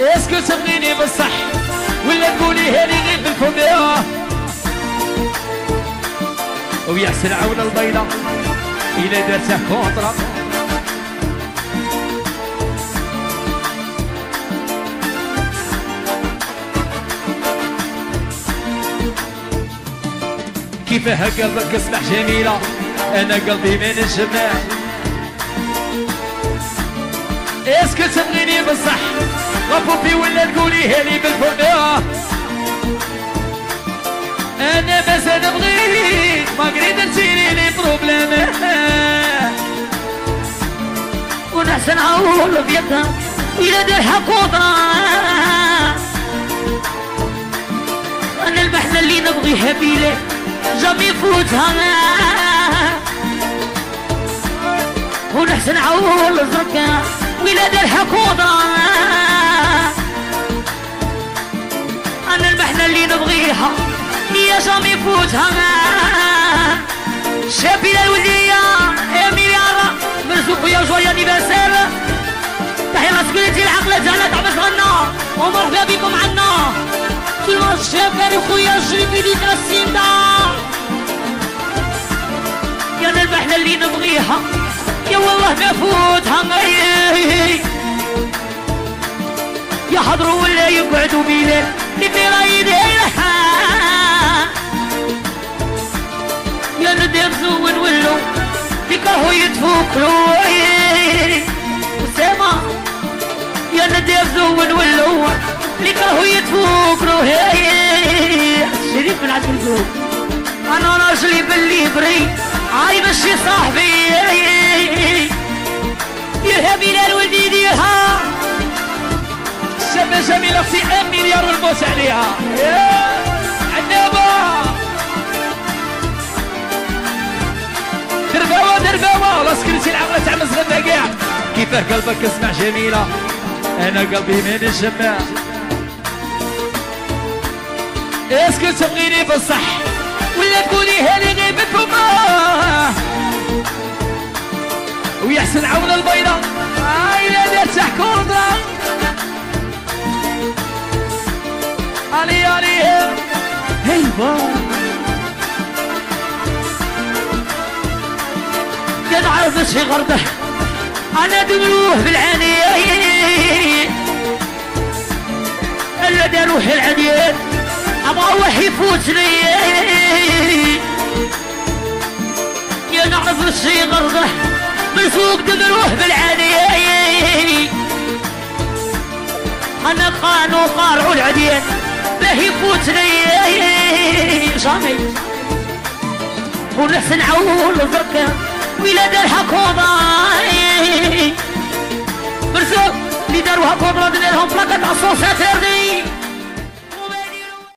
اسكو تبغيني بصح ولا تقولي هاني غير بالفم ويحسن عون البيضة إلى درسه كونترا كيفاه قلبك اسمح جميلة أنا قلبي من الجماع اسكو تبغيني غفوفي هالي بالفم أنا بس نبغيك ما قريت تشيلي لي بروبليم. ونحسن عول بيدها إلى دير حقوطة. أنا البحث اللي نبغيها بيلي جامي فوتها ونحسن عول زرقا وإلى دير حقوطة. يا جامي فوتها شابي الولية مليار مرزوق يا جويا انيفرسير تحية مسؤوليتي العقلة جانا تعبس غنا. ومرحبا بكم عنا. كل ما خويا شريفي لي السيمدا يا المحنة اللي نبغيها يا والله ما فوتها يا حضروا ولا يقعدوا بيلي يتفوكلوا وسامة يا ندير زون ولو يكرهوا يتفوكلوا شريف من عند أنا راجلي باللي بري عايب الشي صاحبي يرها بلال ولدي ديرها الشابة جميلة في ام مليار والبوس عليها. كيفاه قلبك اسمع جميلة. أنا قلبي من الجماع اسكو تبغيني بصح ولا تقولي هاني غير بكما ويحسن عون البيضة. هاي لا كوردة علي علي هيبا يا نعرف شي غربة. أنا دمروه بالعاني ألا داروح العديد أبغى واحد يفوتني. يا نعرف شي غربه من فوق دمروه بالعاني أنا قانو قارعوا العديد باه يفوتني. جامي ونحسن عول الفرقة. ولاد الحكومة برسو اللي داروها كومبلا لهم بلاكة اسوساتير دي